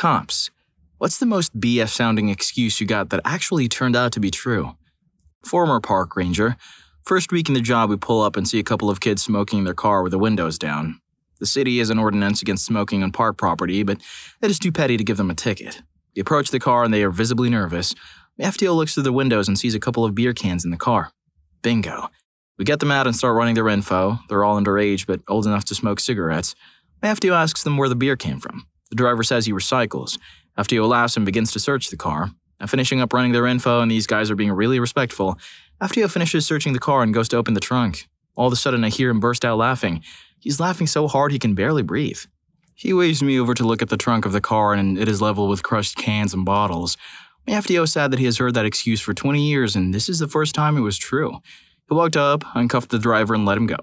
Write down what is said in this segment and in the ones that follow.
Cops. What's the most BS sounding excuse you got that actually turned out to be true? Former park ranger. First week in the job, we pull up and see a couple of kids smoking in their car with the windows down. The city has an ordinance against smoking on park property, but it is too petty to give them a ticket. We approach the car and they are visibly nervous. FTO looks through the windows and sees a couple of beer cans in the car. Bingo. We get them out and start running their info. They're all underage, but old enough to smoke cigarettes. FTO asks them where the beer came from. The driver says he recycles. FTO laughs and begins to search the car. I'm finishing up running their info, and these guys are being really respectful. FTO finishes searching the car and goes to open the trunk. All of a sudden, I hear him burst out laughing. He's laughing so hard he can barely breathe. He waves me over to look at the trunk of the car, and it is level with crushed cans and bottles. My FTO said that he has heard that excuse for 20 years, and this is the first time it was true. He walked up, uncuffed the driver, and let him go.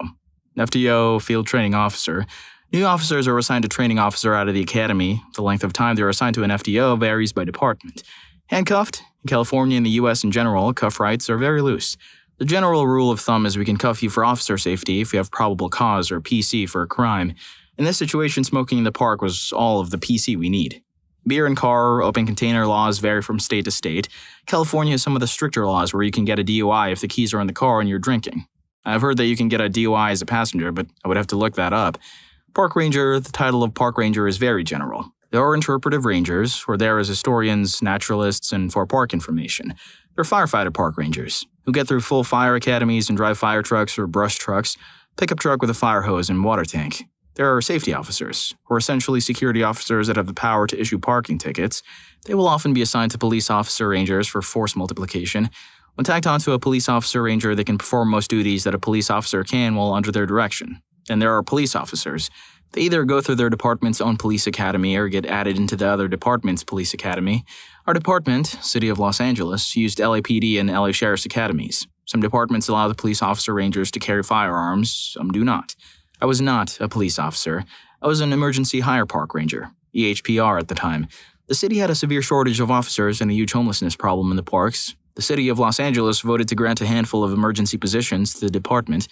FTO, field training officer. New officers are assigned a training officer out of the academy. The length of time they are assigned to an FTO varies by department. Handcuffed? In California and the US in general, cuff rights are very loose. The general rule of thumb is we can cuff you for officer safety if you have probable cause or PC for a crime. In this situation, smoking in the park was all of the PC we need. Beer and car, open container laws vary from state to state. California has some of the stricter laws where you can get a DUI if the keys are in the car and you're drinking. I've heard that you can get a DUI as a passenger, but I would have to look that up. Park ranger, the title of park ranger is very general. There are interpretive rangers, who there as historians, naturalists, and for park information. There are firefighter park rangers, who get through full fire academies and drive fire trucks or brush trucks, pickup truck with a fire hose and water tank. There are safety officers, who are essentially security officers that have the power to issue parking tickets. They will often be assigned to police officer rangers for force multiplication. When tacked onto a police officer ranger, they can perform most duties that a police officer can while under their direction. Then there are police officers. They either go through their department's own police academy or get added into the other department's police academy. Our department, City of Los Angeles, used LAPD and LA Sheriff's academies. Some departments allow the police officer rangers to carry firearms, some do not. I was not a police officer. I was an emergency hire park ranger, EHPR at the time. The city had a severe shortage of officers and a huge homelessness problem in the parks. The city of Los Angeles voted to grant a handful of emergency positions to the department.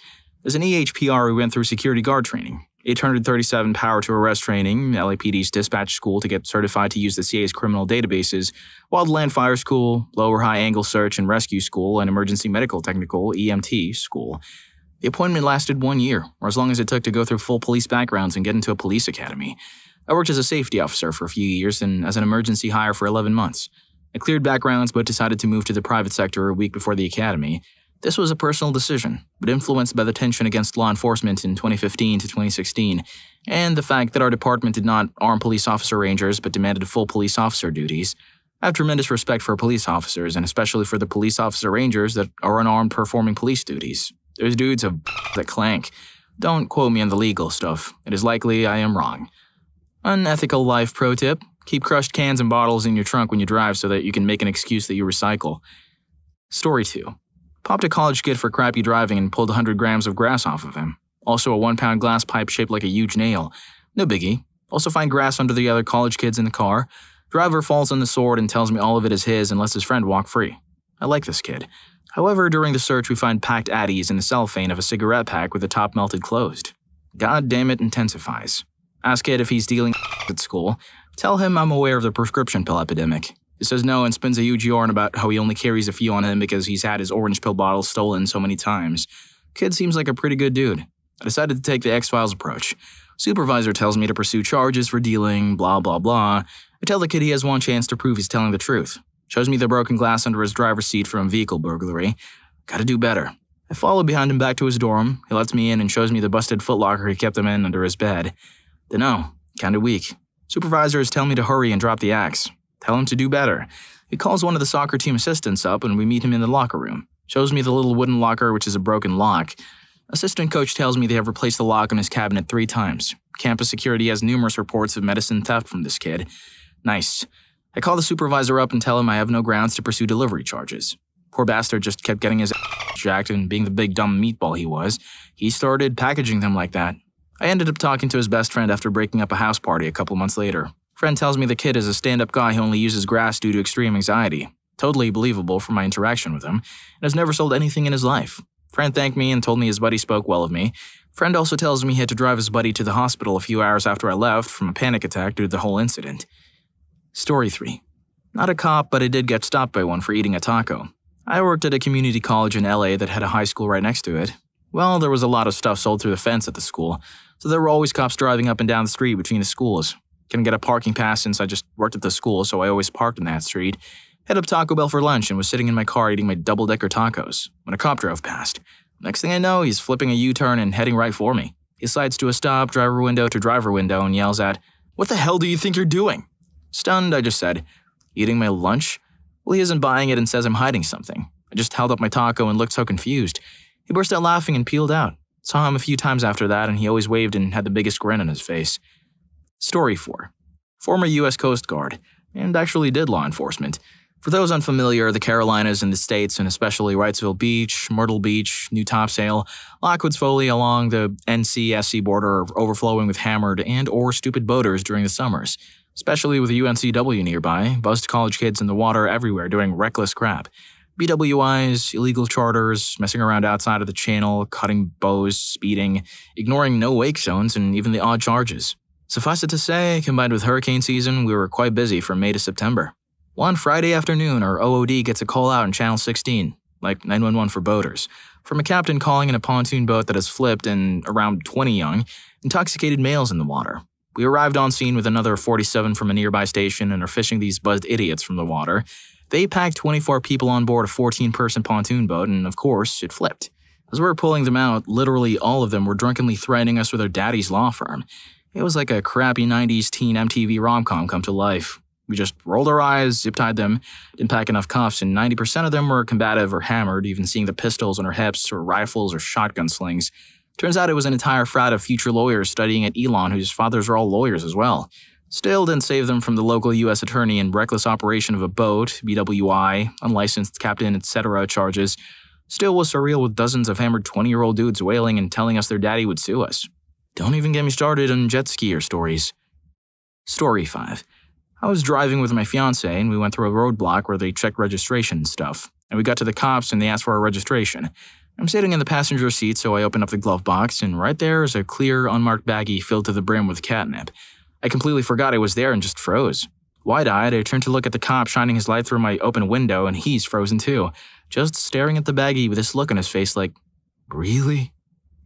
As an EHPR, we went through security guard training, 837 power to arrest training, LAPD's dispatch school to get certified to use the CA's criminal databases, wildland fire school, lower high angle search and rescue school, and emergency medical technical EMT school. The appointment lasted one year, or as long as it took to go through full police backgrounds and get into a police academy. I worked as a safety officer for a few years and as an emergency hire for 11 months. I cleared backgrounds but decided to move to the private sector a week before the academy. This was a personal decision, but influenced by the tension against law enforcement in 2015 to 2016, and the fact that our department did not arm police officer rangers but demanded full police officer duties. I have tremendous respect for police officers, and especially for the police officer rangers that are unarmed performing police duties. Those dudes have that clank. Don't quote me on the legal stuff. It is likely I am wrong. Unethical life pro tip keep crushed cans and bottles in your trunk when you drive so that you can make an excuse that you recycle. Story 2. Popped a college kid for crappy driving and pulled 100 grams of grass off of him. Also, a one pound glass pipe shaped like a huge nail. No biggie. Also, find grass under the other college kids in the car. Driver falls on the sword and tells me all of it is his and lets his friend walk free. I like this kid. However, during the search, we find packed addies in the cellophane of a cigarette pack with the top melted closed. God damn it intensifies. Ask kid if he's dealing at school. Tell him I'm aware of the prescription pill epidemic. He says no and spins a huge yarn about how he only carries a few on him because he's had his orange pill bottle stolen so many times. Kid seems like a pretty good dude. I decided to take the X Files approach. Supervisor tells me to pursue charges for dealing, blah blah blah. I tell the kid he has one chance to prove he's telling the truth. Shows me the broken glass under his driver's seat from vehicle burglary. Gotta do better. I follow behind him back to his dorm. He lets me in and shows me the busted footlocker he kept him in under his bed. Dunno, oh, kinda weak. Supervisors tell me to hurry and drop the axe. Tell him to do better. He calls one of the soccer team assistants up and we meet him in the locker room. Shows me the little wooden locker, which is a broken lock. Assistant coach tells me they have replaced the lock on his cabinet three times. Campus security has numerous reports of medicine theft from this kid. Nice. I call the supervisor up and tell him I have no grounds to pursue delivery charges. Poor bastard just kept getting his jacked, and being the big dumb meatball he was, he started packaging them like that. I ended up talking to his best friend after breaking up a house party a couple months later. Friend tells me the kid is a stand up guy who only uses grass due to extreme anxiety. Totally believable from my interaction with him, and has never sold anything in his life. Friend thanked me and told me his buddy spoke well of me. Friend also tells me he had to drive his buddy to the hospital a few hours after I left from a panic attack due to the whole incident. Story 3. Not a cop, but I did get stopped by one for eating a taco. I worked at a community college in LA that had a high school right next to it. Well, there was a lot of stuff sold through the fence at the school, so there were always cops driving up and down the street between the schools. Couldn't get a parking pass since I just worked at the school, so I always parked in that street. Head up Taco Bell for lunch and was sitting in my car eating my double decker tacos when a cop drove past. Next thing I know, he's flipping a U turn and heading right for me. He slides to a stop, driver window to driver window, and yells at, What the hell do you think you're doing? Stunned, I just said, Eating my lunch? Well, he isn't buying it and says I'm hiding something. I just held up my taco and looked so confused. He burst out laughing and peeled out. Saw him a few times after that, and he always waved and had the biggest grin on his face. Story 4. Former U.S. Coast Guard, and actually did law enforcement. For those unfamiliar, the Carolinas and the States, and especially Wrightsville Beach, Myrtle Beach, New Topsail, Lockwood's Folly along the NCSC border are overflowing with hammered and or stupid boaters during the summers especially with UNCW nearby, buzzed college kids in the water everywhere doing reckless crap. BWIs, illegal charters, messing around outside of the channel, cutting bows, speeding, ignoring no wake zones, and even the odd charges. Suffice it to say, combined with hurricane season, we were quite busy from May to September. One Friday afternoon, our OOD gets a call out in Channel 16, like 911 for boaters, from a captain calling in a pontoon boat that has flipped and around 20 young, intoxicated males in the water. We arrived on scene with another 47 from a nearby station and are fishing these buzzed idiots from the water. They packed 24 people on board a 14 person pontoon boat, and of course, it flipped. As we were pulling them out, literally all of them were drunkenly threatening us with their daddy's law firm. It was like a crappy 90s teen MTV rom com come to life. We just rolled our eyes, zip tied them, didn't pack enough cuffs, and 90% of them were combative or hammered, even seeing the pistols on our hips or rifles or shotgun slings. Turns out it was an entire frat of future lawyers studying at Elon whose fathers are all lawyers as well. Still didn't save them from the local U.S. attorney and reckless operation of a boat, BWI, unlicensed captain, etc. charges. Still was surreal with dozens of hammered 20 year old dudes wailing and telling us their daddy would sue us. Don't even get me started on jet skier stories. Story 5. I was driving with my fiance and we went through a roadblock where they checked registration and stuff. And we got to the cops and they asked for our registration. I'm sitting in the passenger seat, so I open up the glove box, and right there is a clear, unmarked baggie filled to the brim with catnip. I completely forgot I was there and just froze. Wide eyed, I turn to look at the cop shining his light through my open window, and he's frozen too, just staring at the baggie with this look on his face like, Really?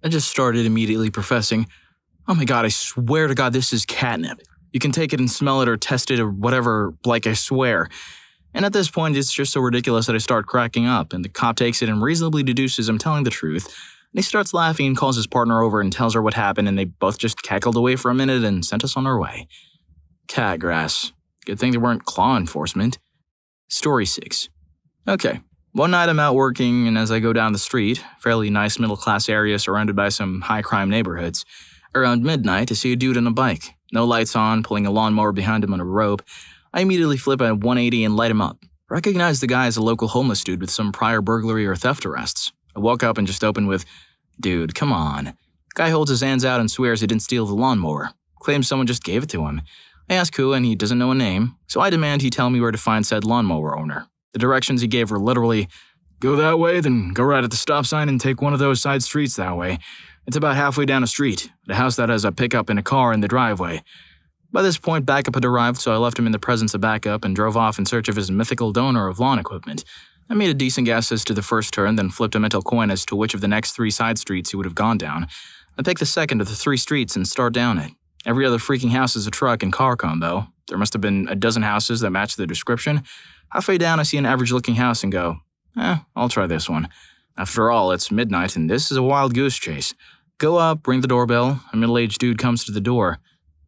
I just started immediately professing, Oh my god, I swear to god this is catnip. You can take it and smell it or test it or whatever, like I swear. And at this point, it's just so ridiculous that I start cracking up, and the cop takes it and reasonably deduces I'm telling the truth. And he starts laughing and calls his partner over and tells her what happened, and they both just cackled away for a minute and sent us on our way. Cat grass. Good thing they weren't claw enforcement. Story 6. Okay, one night I'm out working, and as I go down the street, fairly nice middle class area surrounded by some high crime neighborhoods, around midnight I see a dude on a bike, no lights on, pulling a lawnmower behind him on a rope, I immediately flip a 180 and light him up. Recognize the guy as a local homeless dude with some prior burglary or theft arrests. I walk up and just open with, Dude, come on. Guy holds his hands out and swears he didn't steal the lawnmower. Claims someone just gave it to him. I ask who, and he doesn't know a name, so I demand he tell me where to find said lawnmower owner. The directions he gave were literally go that way, then go right at the stop sign and take one of those side streets that way. It's about halfway down a street, the house that has a pickup and a car in the driveway. By this point, backup had arrived, so I left him in the presence of backup and drove off in search of his mythical donor of lawn equipment. I made a decent guess as to the first turn, then flipped a mental coin as to which of the next three side streets he would have gone down. I picked the second of the three streets and start down it. Every other freaking house is a truck and car combo. There must have been a dozen houses that matched the description. Halfway down, I see an average looking house and go, eh, I'll try this one. After all, it's midnight and this is a wild goose chase. Go up, ring the doorbell. A middle aged dude comes to the door.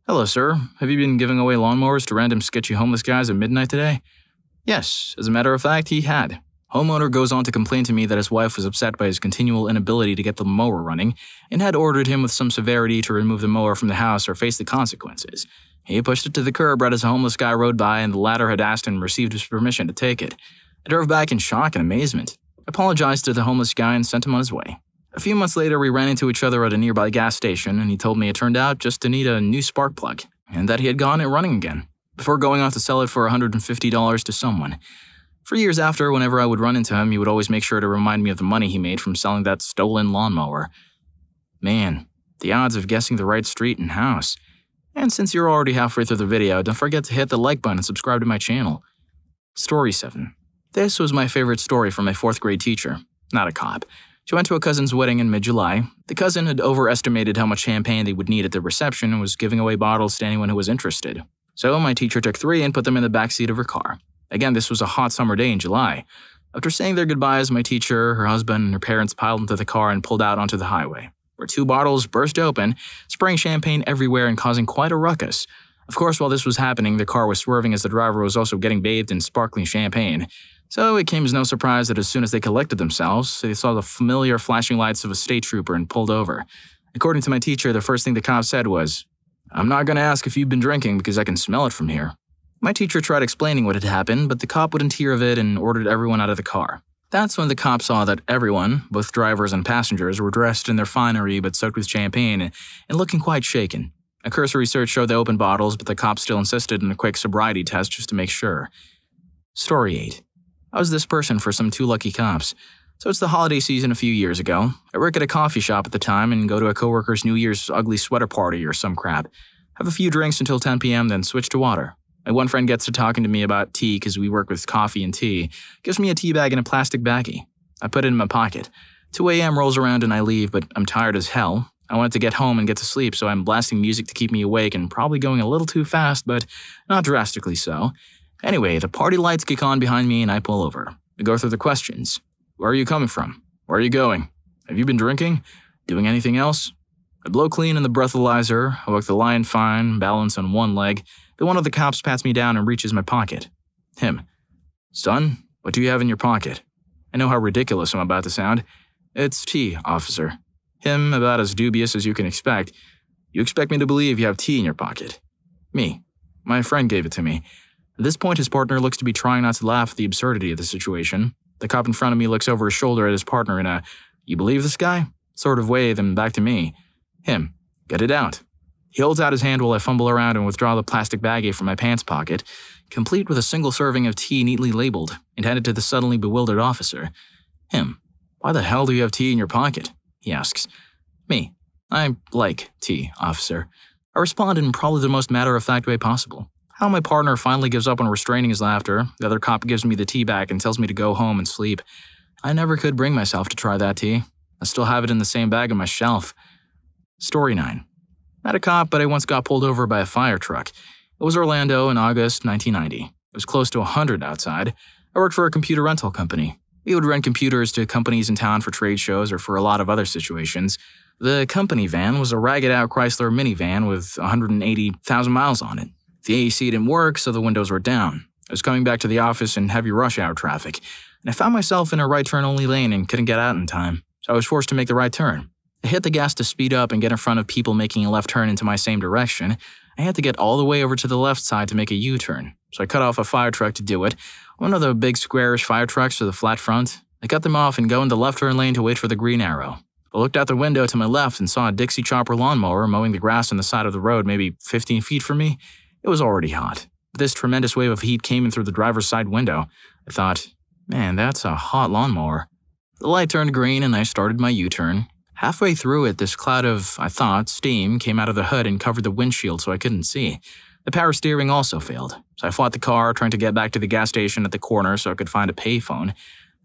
Hello, sir. Have you been giving away lawnmowers to random sketchy homeless guys at midnight today? Yes, as a matter of fact, he had. Homeowner goes on to complain to me that his wife was upset by his continual inability to get the mower running and had ordered him with some severity to remove the mower from the house or face the consequences. He pushed it to the curb right as a homeless guy rode by, and the latter had asked and received his permission to take it. I drove back in shock and amazement. Apologized to the homeless guy and sent him on his way. A few months later, we ran into each other at a nearby gas station, and he told me it turned out just to need a new spark plug, and that he had gotten it running again, before going off to sell it for $150 to someone. For years after, whenever I would run into him, he would always make sure to remind me of the money he made from selling that stolen lawnmower. Man, the odds of guessing the right street and house. And since you're already halfway through the video, don't forget to hit the like button and subscribe to my channel. Story 7. This was my favorite story from my fourth grade teacher, not a cop. She went to a cousin's wedding in mid July. The cousin had overestimated how much champagne they would need at the reception and was giving away bottles to anyone who was interested. So my teacher took three and put them in the back seat of her car. Again, this was a hot summer day in July. After saying their goodbyes, my teacher, her husband, and her parents piled into the car and pulled out onto the highway, where two bottles burst open, spraying champagne everywhere and causing quite a ruckus. Of course, while this was happening, the car was swerving as the driver was also getting bathed in sparkling champagne. So it came as no surprise that as soon as they collected themselves, they saw the familiar flashing lights of a state trooper and pulled over. According to my teacher, the first thing the cop said was, I'm not going to ask if you've been drinking because I can smell it from here. My teacher tried explaining what had happened, but the cop wouldn't hear of it and ordered everyone out of the car. That's when the cop saw that everyone, both drivers and passengers, were dressed in their finery but soaked with champagne and looking quite shaken. A cursory search showed the open bottles, but the cop still insisted on a quick sobriety test just to make sure. Story 8. I was this person for some two lucky cops. So it's the holiday season a few years ago. I work at a coffee shop at the time and go to a coworker's New Year's ugly sweater party or some crap. Have a few drinks until 10 p.m., then switch to water. My one friend gets to talking to me about tea because we work with coffee and tea. Gives me a tea bag and a plastic baggie. I put it in my pocket. 2 a.m. rolls around and I leave, but I'm tired as hell. I wanted to get home and get to sleep, so I'm blasting music to keep me awake and probably going a little too fast, but not drastically so. Anyway, the party lights kick on behind me and I pull over. I go through the questions. Where are you coming from? Where are you going? Have you been drinking? Doing anything else? I blow clean in the breathalyzer, I work the line fine, balance on one leg, then one of the cops pats me down and reaches my pocket. Him. Son, what do you have in your pocket? I know how ridiculous I'm about to sound. It's tea, officer. Him, about as dubious as you can expect. You expect me to believe you have tea in your pocket. Me. My friend gave it to me. At this point, his partner looks to be trying not to laugh at the absurdity of the situation. The cop in front of me looks over his shoulder at his partner in a, you believe this guy? sort of way, then back to me. Him. Get it out. He holds out his hand while I fumble around and withdraw the plastic baggie from my pants pocket, complete with a single serving of tea neatly labeled, and hand it to the suddenly bewildered officer. Him. Why the hell do you have tea in your pocket? He asks. Me. I like tea, officer. I respond in probably the most matter of fact way possible. How my partner finally gives up on restraining his laughter, the other cop gives me the tea back and tells me to go home and sleep. I never could bring myself to try that tea. I still have it in the same bag on my shelf. Story 9. Not a cop, but I once got pulled over by a fire truck. It was Orlando in August 1990. It was close to 100 outside. I worked for a computer rental company. We would rent computers to companies in town for trade shows or for a lot of other situations. The company van was a ragged out Chrysler minivan with 180,000 miles on it. The AC didn't work, so the windows were down. I was coming back to the office in heavy rush hour traffic, and I found myself in a right turn only lane and couldn't get out in time, so I was forced to make the right turn. I hit the gas to speed up and get in front of people making a left turn into my same direction. I had to get all the way over to the left side to make a U turn, so I cut off a fire truck to do it. One of the big squarish fire trucks with a flat front. I cut them off and go in the left turn lane to wait for the green arrow. I looked out the window to my left and saw a Dixie chopper lawnmower mowing the grass on the side of the road, maybe 15 feet from me. It was already hot. This tremendous wave of heat came in through the driver's side window. I thought, man, that's a hot lawnmower. The light turned green and I started my U turn. Halfway through it, this cloud of, I thought, steam came out of the hood and covered the windshield so I couldn't see. The power steering also failed, so I fought the car, trying to get back to the gas station at the corner so I could find a payphone.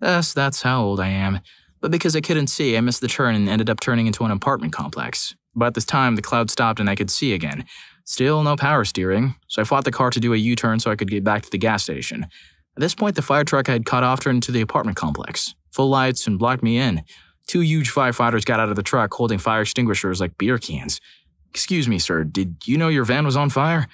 Yes, that's how old I am. But because I couldn't see, I missed the turn and ended up turning into an apartment complex. By this time, the cloud stopped and I could see again. Still no power steering, so I fought the car to do a U turn so I could get back to the gas station. At this point, the fire truck I had cut off turned into the apartment complex. Full lights and blocked me in. Two huge firefighters got out of the truck holding fire extinguishers like beer cans. Excuse me, sir, did you know your van was on fire?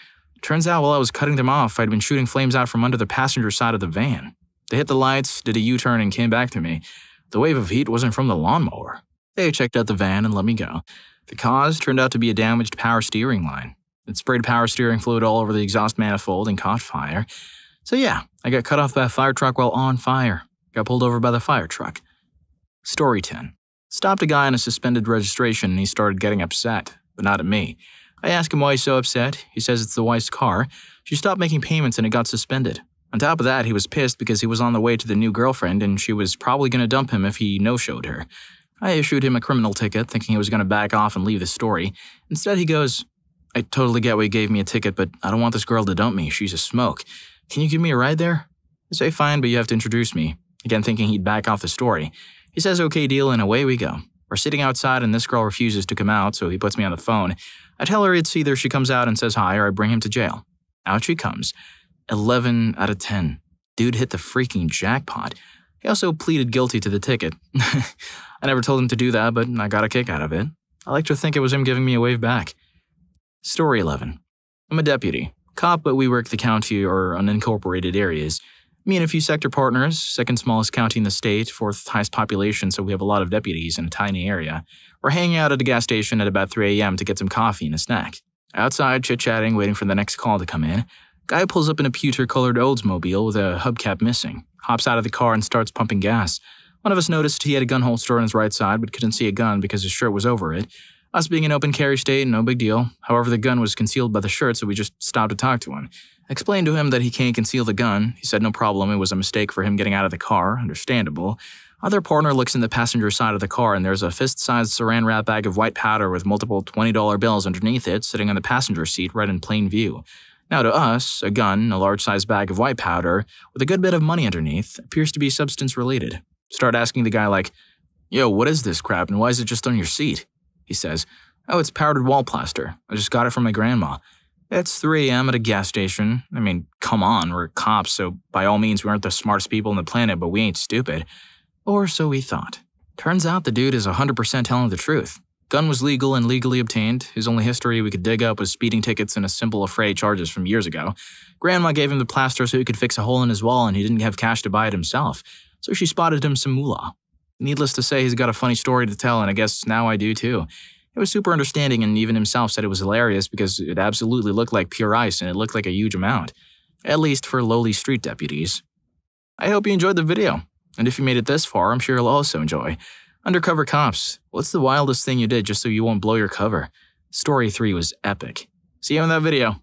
Turns out while I was cutting them off, I'd been shooting flames out from under the passenger side of the van. They hit the lights, did a U turn, and came back to me. The wave of heat wasn't from the lawnmower. They checked out the van and let me go. The cause turned out to be a damaged power steering line. It sprayed power steering fluid all over the exhaust manifold and caught fire. So yeah, I got cut off by a fire truck while on fire. Got pulled over by the fire truck. Story 10. Stopped a guy on a suspended registration and he started getting upset, but not at me. I asked him why he's so upset. He says it's the wife's car. She stopped making payments and it got suspended. On top of that, he was pissed because he was on the way to the new girlfriend and she was probably going to dump him if he no showed her. I issued him a criminal ticket, thinking he was going to back off and leave the story. Instead, he goes, I totally get why you gave me a ticket, but I don't want this girl to dump me. She's a smoke. Can you give me a ride there? I say, fine, but you have to introduce me. Again, thinking he'd back off the story. He says, okay, deal, and away we go. We're sitting outside, and this girl refuses to come out, so he puts me on the phone. I tell her it's either she comes out and says hi or I bring him to jail. Out she comes. 11 out of 10. Dude hit the freaking jackpot. He also pleaded guilty to the ticket. I never told him to do that, but I got a kick out of it. I like to think it was him giving me a wave back. Story 11. I'm a deputy. Cop, but we work the county or unincorporated areas. Me and a few sector partners, second smallest county in the state, fourth highest population, so we have a lot of deputies in a tiny area. We're hanging out at a gas station at about 3 a.m. to get some coffee and a snack. Outside, chit chatting, waiting for the next call to come in. Guy pulls up in a pewter colored Oldsmobile with a hubcap missing, hops out of the car and starts pumping gas. One of us noticed he had a gun holster on his right side but couldn't see a gun because his shirt was over it. Us being an open carry state, no big deal. However, the gun was concealed by the shirt, so we just stopped to talk to him. Explained to him that he can't conceal the gun. He said no problem, it was a mistake for him getting out of the car, understandable. Other partner looks in the passenger side of the car and there's a fist-sized saran wrap bag of white powder with multiple $20 bills underneath it sitting on the passenger seat right in plain view. Now, to us, a gun, a large sized bag of white powder, with a good bit of money underneath, appears to be substance related. Start asking the guy, like, Yo, what is this crap and why is it just on your seat? He says, Oh, it's powdered wall plaster. I just got it from my grandma. It's 3 a.m. at a gas station. I mean, come on, we're cops, so by all means, we aren't the smartest people on the planet, but we ain't stupid. Or so we thought. Turns out the dude is 100% telling the truth. Gun was legal and legally obtained. His only history we could dig up was speeding tickets and a simple affray charges from years ago. Grandma gave him the plaster so he could fix a hole in his wall and he didn't have cash to buy it himself, so she spotted him some moolah. Needless to say, he's got a funny story to tell, and I guess now I do too. It was super understanding, and even himself said it was hilarious because it absolutely looked like pure ice and it looked like a huge amount. At least for lowly street deputies. I hope you enjoyed the video, and if you made it this far, I'm sure you'll also enjoy. Undercover Cops, what's the wildest thing you did just so you won't blow your cover? Story 3 was epic. See you in that video.